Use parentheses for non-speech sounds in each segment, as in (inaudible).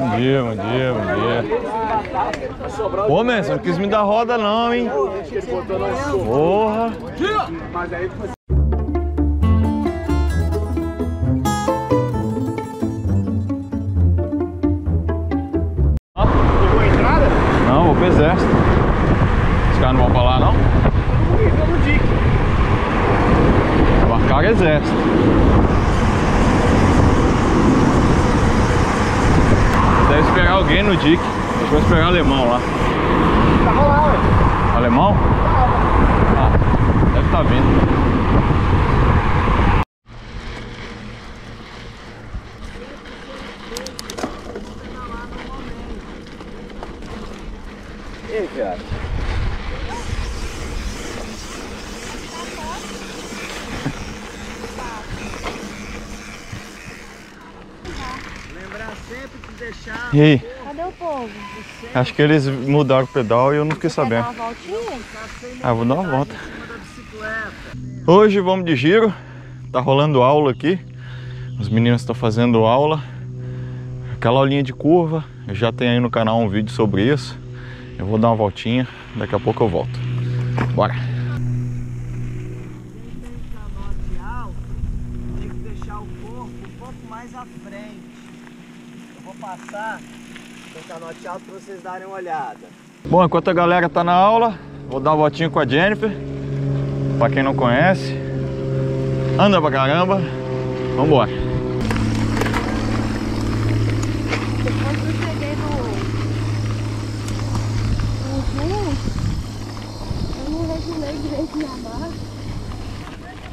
Bom dia, bom dia, bom dia. Ô, Messi, não quis me dar roda não, hein? Porra. Pegou entrada? Não, vou pro exército. Os caras não vão pra lá, não? Vamos ir pelo dique. Marcar exército. No DIC. Acho que vai esperar alemão lá. Lá, ué. Alemão? Ah, deve estar vindo. Ei, cara. (laughs) Lembrar sempre de deixar E aí? Cadê o povo? Acho que eles mudaram o pedal e eu não fiquei sabendo. dar uma voltinha? Ah, vou dar uma volta. em cima da bicicleta. Hoje vamos de giro. Tá rolando aula aqui. Os meninos estão fazendo aula. Aquela aulinha de curva. Eu já tenho aí no canal um vídeo sobre isso. Eu vou dar uma voltinha. Daqui a pouco eu volto. Bora. tem que deixar o corpo um pouco mais à frente. Eu vou passar com o canote alto para vocês darem uma olhada. Bom, enquanto a galera tá na aula, vou dar uma voltinha com a Jennifer. Pra quem não conhece. Anda pra caramba. Vambora. Que eu cheguei no. no Zoom, eu não regulei direito minha marcha.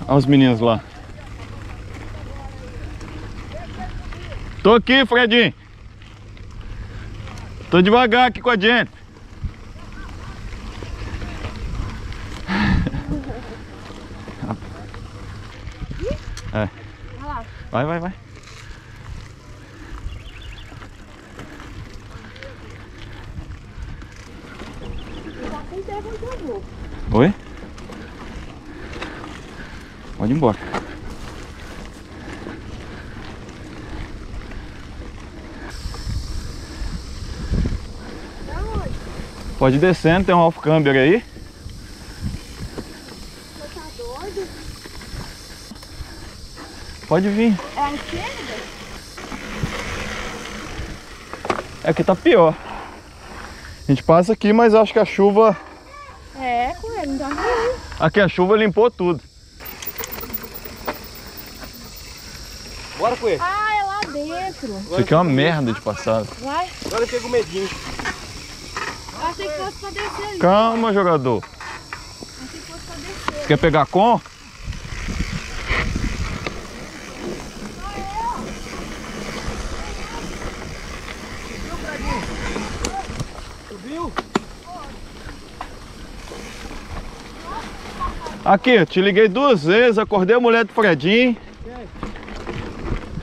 Olha os meninos lá. Tô aqui, Fredinho. Tô devagar aqui com a Jennifer. É. Vai, vai, vai. Oi? Pode ir embora. Pra onde? Pode ir descendo, tem um off-camber aí. Você tá doido? Pode vir. É a esquerda? É que tá pior. A gente passa aqui, mas acho que a chuva. É, com ele, não tá ruim. Aqui a chuva limpou tudo. Bora com ele. Ah, é lá dentro. Isso aqui é uma merda de passada. Vai. Agora eu fiquei com medinho. Achei que fosse pra descer ali. Calma, jogador. Achei que fosse pra descer. Quer pegar com? Aqui, te liguei duas vezes, acordei a mulher do Fredinho.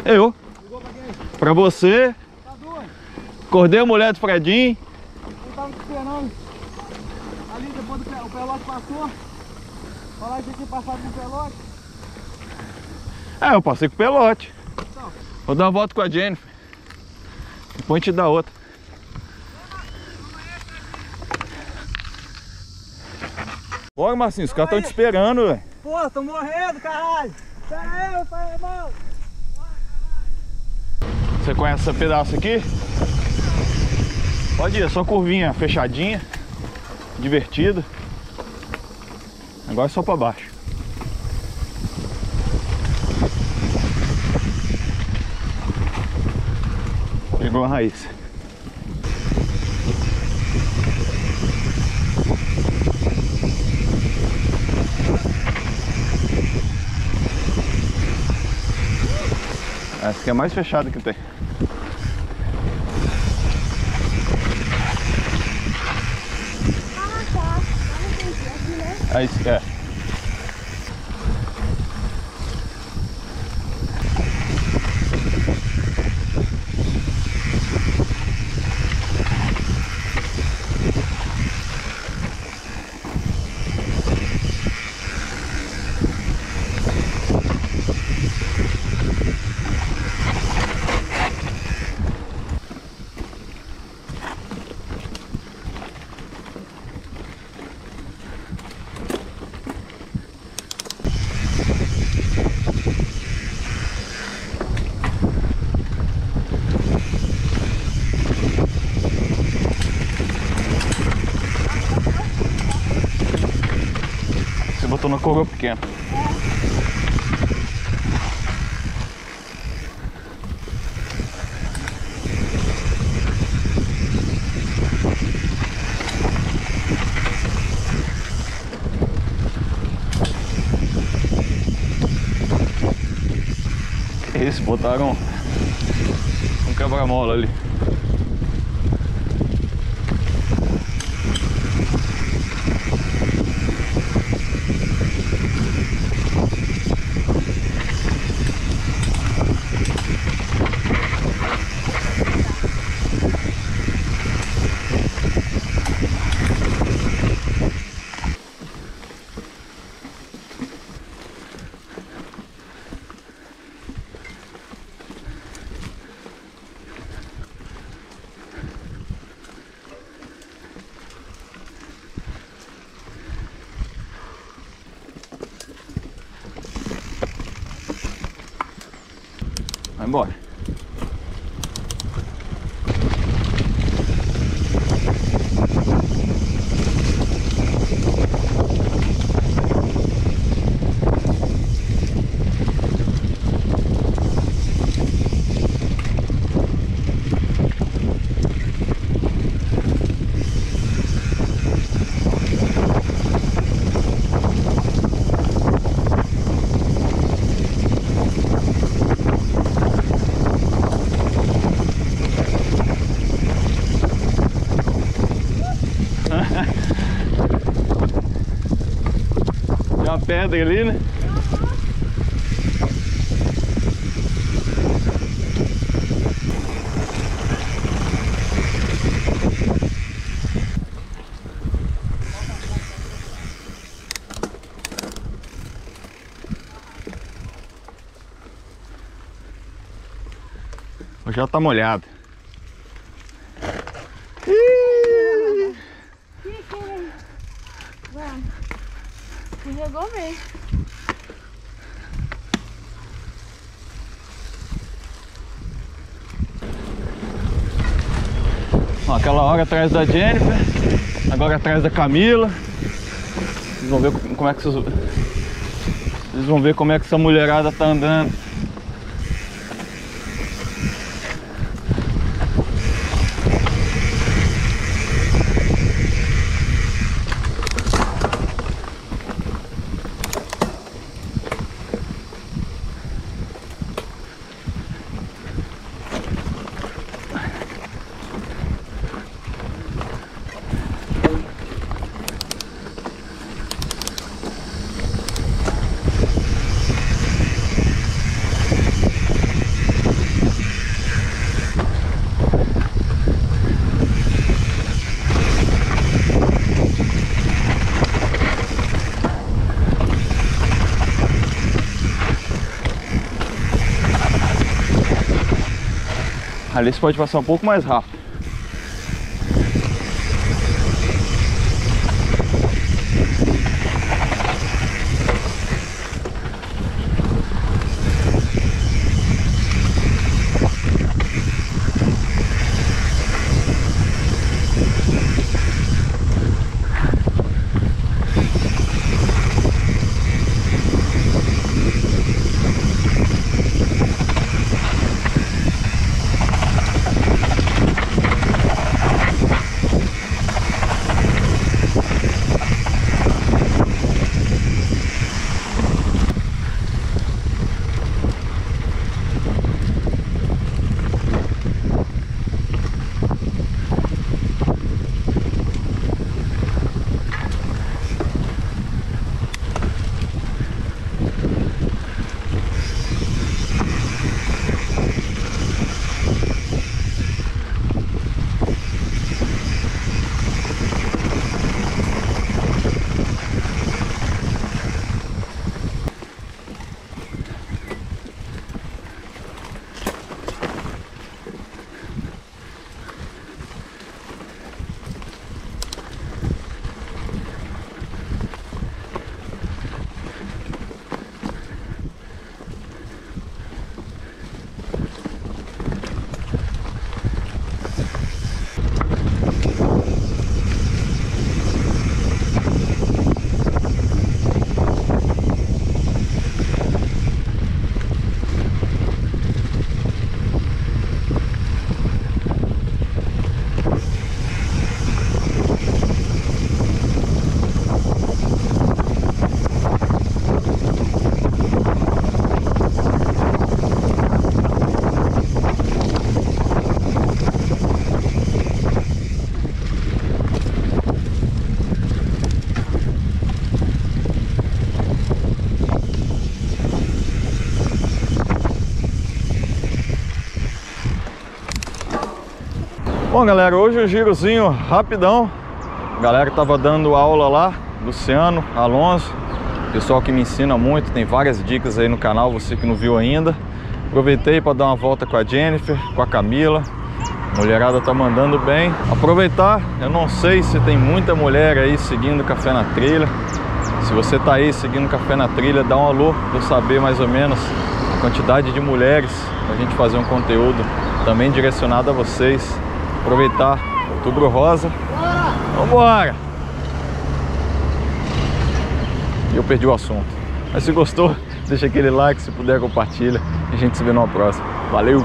Eu. Ligou pra quem? Pra você. Tá doido? Acordei a mulher do Fredinho. Esperando. Ali depois do o pelote passou. Falar que tinha passado com o pelote. É, eu passei com o pelote. Vou dar uma volta com a Jennifer. Depois a gente dá outra. Bora, Marcinho, os caras estão te esperando, velho. Pô, tô morrendo, caralho. Pera aí, pai, irmão. Você conhece esse pedaço aqui? Pode ir, é só curvinha fechadinha. Divertido. Agora é só pra baixo. Pegou a raiz. Essa aqui é mais fechada que tem. Ah, tá. Tá no tempo aqui, né? Na coroa pequena. Que isso, botaram um quebra-mola ali. Vai embora. Tem uma pedra ali, né? Já tá molhado. Ó, aquela hora atrás da Jennifer, agora atrás da Camila. Vocês vão ver como é que vocês, vocês vão ver como é que essa mulherada tá andando. Ali você pode passar um pouco mais rápido. Galera, hoje o girozinho rapidão. A galera tava dando aula lá, Luciano, Alonso, pessoal que me ensina muito, tem várias dicas aí no canal, você que não viu ainda. Aproveitei para dar uma volta com a Jennifer, com a Camila. A mulherada tá mandando bem. Aproveitar, eu não sei se tem muita mulher aí seguindo Café na Trilha. Se você tá aí seguindo Café na Trilha, dá um alô para eu saber mais ou menos a quantidade de mulheres para a gente fazer um conteúdo também direcionado a vocês. Aproveitar Outubro Rosa. Vambora! E eu perdi o assunto. Mas se gostou, deixa aquele like, se puder compartilha. E a gente se vê numa próxima. Valeu!